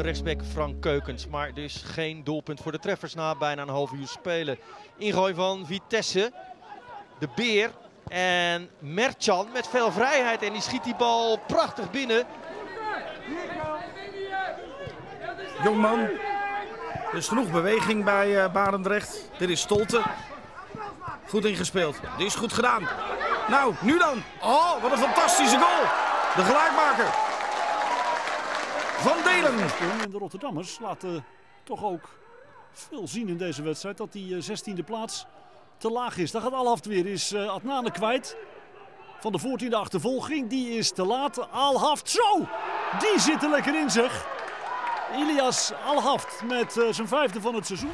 rechtsback Frank Keukens. Maar dus geen doelpunt voor de treffers na bijna een half uur spelen. Ingooi van Vitesse. De Beer en Merchan met veel vrijheid. En die schiet die bal prachtig binnen. Jongman. Er is genoeg beweging bij uh, Barendrecht. Dit is Stolte. Goed ingespeeld. Dit is goed gedaan. Nou, nu dan. Oh, wat een fantastische goal. De gelijkmaker. Van Delen. En de Rotterdammers laten toch ook veel zien in deze wedstrijd. Dat die 16e plaats te laag is. Daar gaat Alhaft weer. Is uh, Adnane kwijt. Van de 14e achtervolging. Die is te laat. Alhaft. Zo! Die zit er lekker in zeg. Ilias Alhaft met uh, zijn vijfde van het seizoen.